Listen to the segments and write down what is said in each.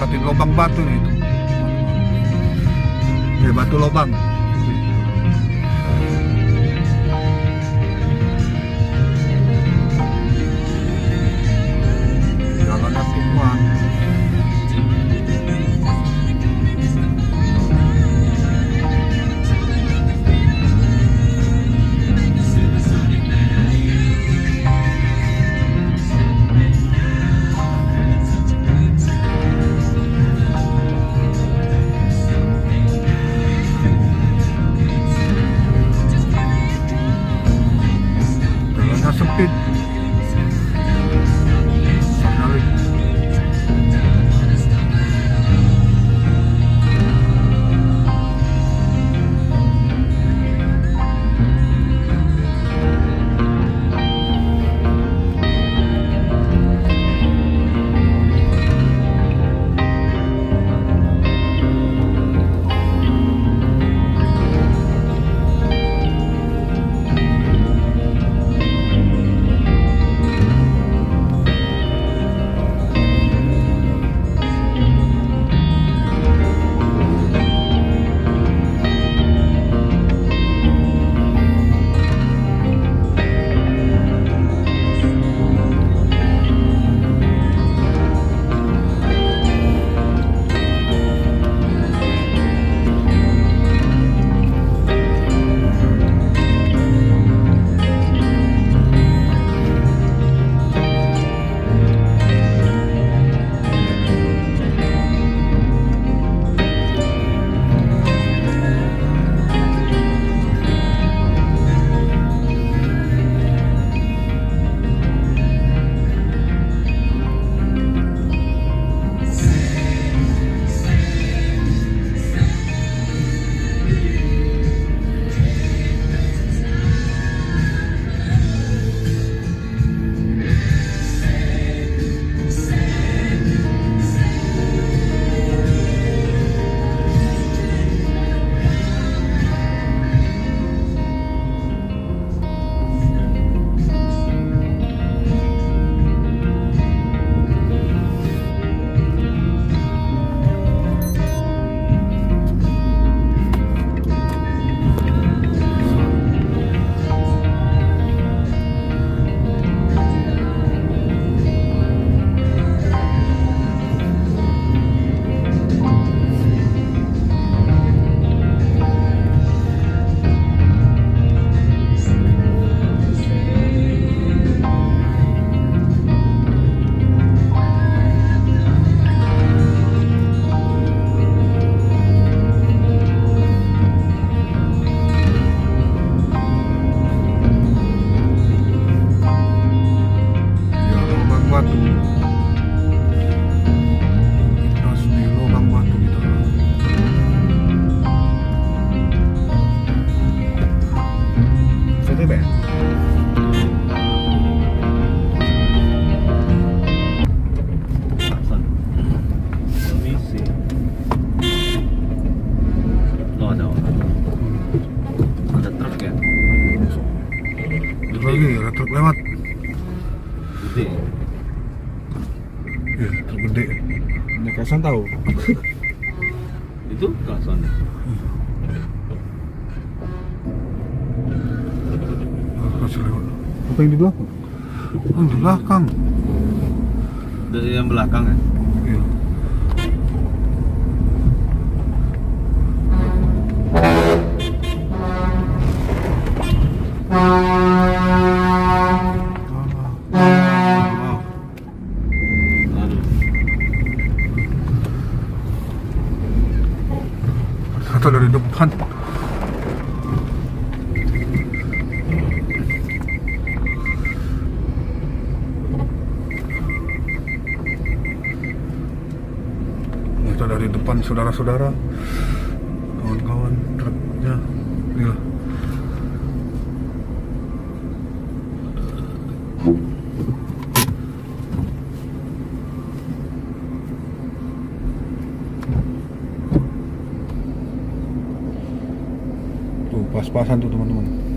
deketin lubang batu itu. Eh batu lubang Gede. Ya. Ini Kaisang tahu. Itu kak sana. Ah, Masih lewat. Apa yang di belakang? Oh, di belakang. Dari yang belakang ya? Saudara-saudara, kawan-kawan truknya. Inilah. Tuh pas-pasan tuh teman-teman.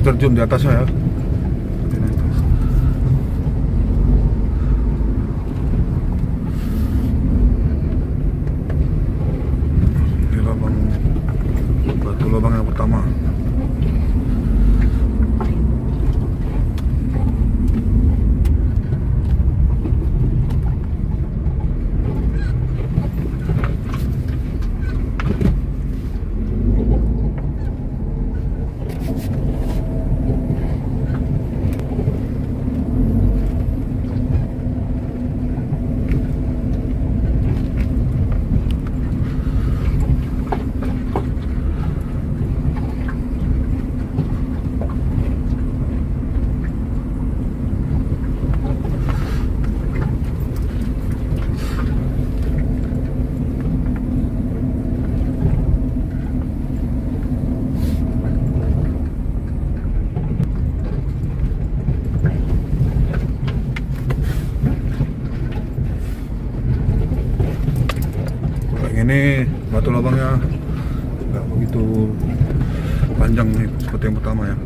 Terjun di atasnya ya Ini itu. Ini lubang batu lubang yang pertama Kalau yang ini batu lubangnya nggak begitu panjang nih seperti yang pertama ya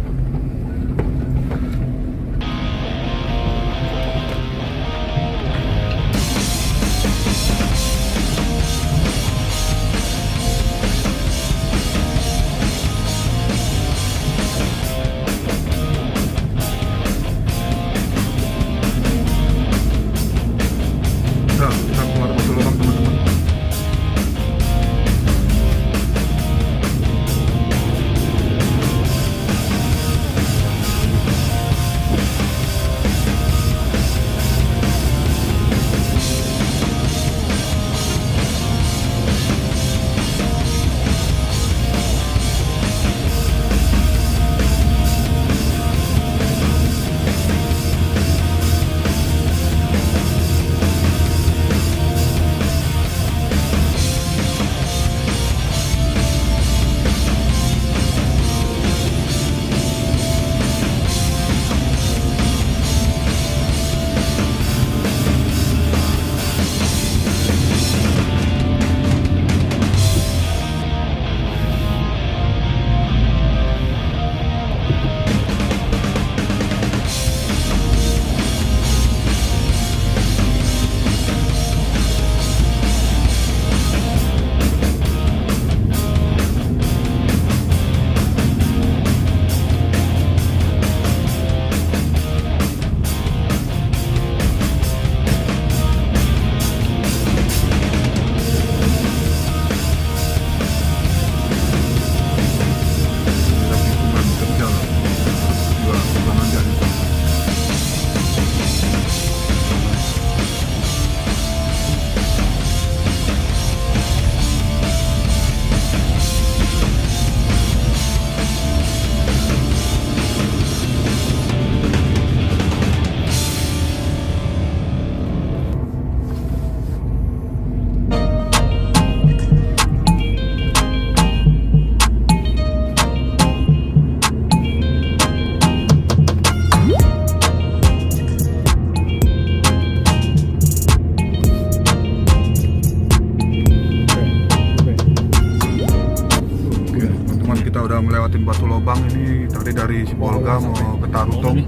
kita udah melewatin batu lubang ini tadi dari Sibolga mau ke Tarutong.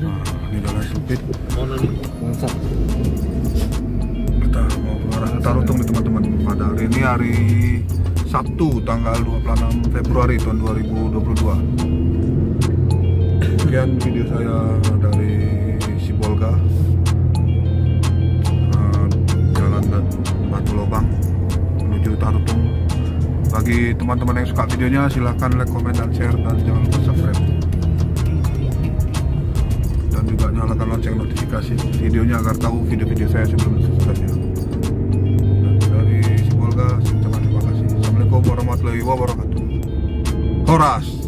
Nah, ini jalan sempit. Kita mau ke arah Tarutong nih teman-teman. Pada hari ini hari Sabtu tanggal 26 Februari tahun 2022. Sekian video saya dari Sibolga. Eh, Jalan Batu Lobang menuju Tarutong bagi teman-teman yang suka videonya silahkan like, komen, dan share dan jangan lupa subscribe. Dan juga nyalakan lonceng notifikasi videonya agar tahu video-video saya sebelum dan dari Sibolga saya ucapkan terima kasih. Assalamualaikum warahmatullahi wabarakatuh. Horas